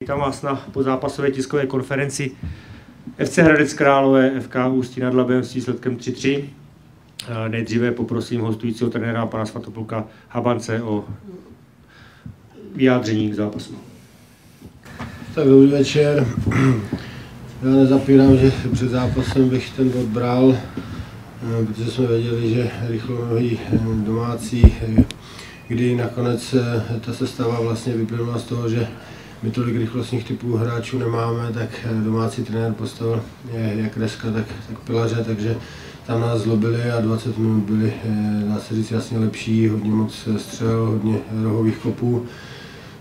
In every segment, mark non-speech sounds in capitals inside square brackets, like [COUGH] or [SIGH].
Vítám vás na pozápasové tiskové konferenci FC Hradec Králové, FK Ústí nad Labem s výsledkem 3-3. Nejdříve poprosím hostujícího trenéra pana Svatopluka Habance o vyjádření k zápasu. Tak dobrý večer. Já nezapírám, že před zápasem bych ten bod bral, eh, protože jsme věděli, že rychlonohý eh, domácí, eh, kdy nakonec ta sestava vlastně vyplynula z toho, že my tolik rychlostních typů hráčů nemáme, tak domácí trenér postavil jak deska, tak, tak pilaře, takže tam nás zlobili a 20 minut byli, dá se říct, jasně lepší, hodně moc střel, hodně rohových kopů.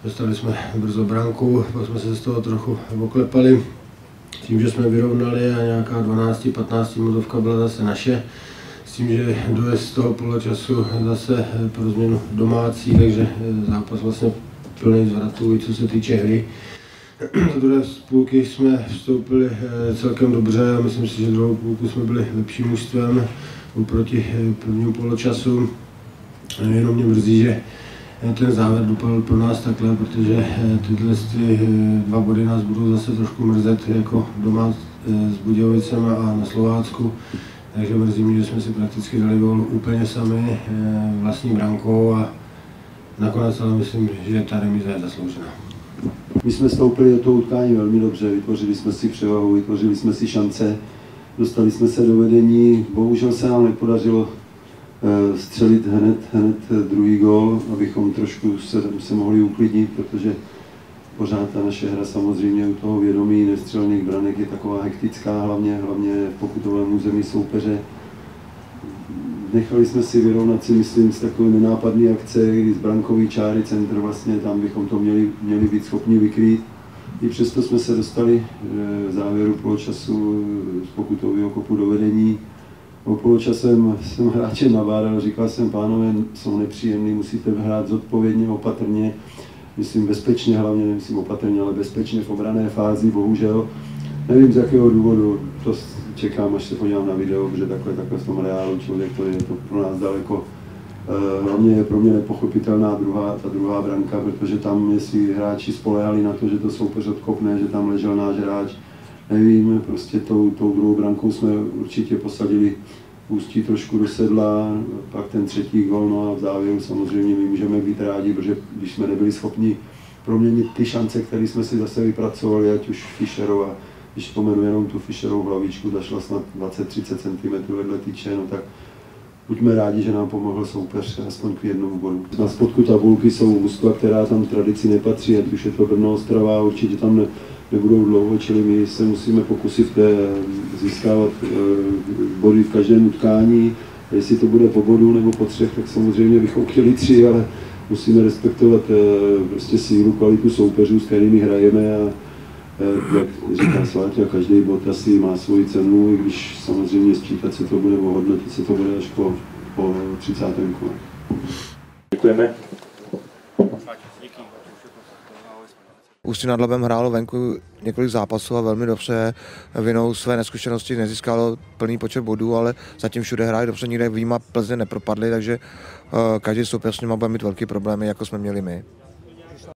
Dostali jsme brzo branku, pak jsme se z toho trochu oklepali. Tím, že jsme vyrovnali a nějaká 12-15 minutovka byla zase naše, tím, že dojezd z toho poločasu zase pro změnu domácí, takže zápas vlastně plný zvratů, co se týče hry. [CLEARS THROAT] Do druhé půlky jsme vstoupili eh, celkem dobře a myslím si, že druhou půlku jsme byli lepším mužstvem oproti eh, prvnímu poločasu. Jenom mě mrzí, že ten závěr dopadl pro nás takhle, protože eh, tyhle ty eh, dva body nás budou zase trošku mrzet jako doma eh, s Budějovicem a na Slovácku. Takže mrzí mě, že jsme si prakticky dali gol úplně sami vlastní brankou a nakonec ale myslím, že ta remiza je zasloužená. My jsme stoupili do toho utkání velmi dobře, vytvořili jsme si převahu, vytvořili jsme si šance, dostali jsme se do vedení, bohužel se nám nepodařilo Eh, střelit hned, hned druhý gol, abychom trošku se, se mohli uklidnit, protože pořád ta naše hra samozřejmě u toho vědomí nestřelných branek je taková hektická, hlavně, hlavně v pokutovém území soupeře. Nechali jsme si vyrovnat si, myslím, z takové nenápadné akce, kdy z brankový čáry centr vlastně tam bychom to měli, měli být schopni vykrýt. I přesto jsme se dostali eh, v závěru poločasu z pokutového kopu do vedení po poločasem jsem hráče navádal, říkal jsem, pánové, jsou nepříjemný, musíte hrát zodpovědně, opatrně, myslím bezpečně, hlavně nemyslím opatrně, ale bezpečně v obrané fázi, bohužel. Nevím z jakého důvodu, to čekám, až se podívám na video, protože takhle, takhle v tom reálu člověk, to je to pro nás daleko. Eh, hlavně je pro mě nepochopitelná druhá, ta druhá branka, protože tam, jestli hráči spolehali na to, že to soupeř odkopne, že tam ležel náš hráč, nevím, prostě tou, tou druhou brankou jsme určitě posadili ústí trošku do sedla, pak ten třetí gol, no a v závěru samozřejmě my můžeme být rádi, protože když jsme nebyli schopni proměnit ty šance, které jsme si zase vypracovali, ať už Fischerova, když vzpomenu jenom tu Fischerovou hlavičku, ta šla snad 20-30 cm vedle tyče, no tak buďme rádi, že nám pomohl soupeř aspoň k jednomu bodu. Na spodku tabulky jsou mužstva, která tam tradici nepatří, ať už je to Brno, Ostrava, určitě tam ne, nebudou dlouho, čili my se musíme pokusit eh, získávat eh, body v každém utkání. Jestli to bude po bodu nebo po třech, tak samozřejmě bychom chtěli tři, ale musíme respektovat eh, prostě sílu, kvalitu soupeřů, s kterými hrajeme a jak říká Sváťa, každý bod asi má svoji cenu, i když samozřejmě sčítat se to bude, ohodnotit se to bude až po, po 30. kole. Děkujeme. Ústí nad Labem hrálo venku několik zápasů a velmi dobře. Vinou své neskušenosti nezískalo plný počet bodů, ale zatím všude hráli dobře, nikde výjima Plzně nepropadli, takže uh, každý soupeř s nimi bude mít velký problémy, jako jsme měli my.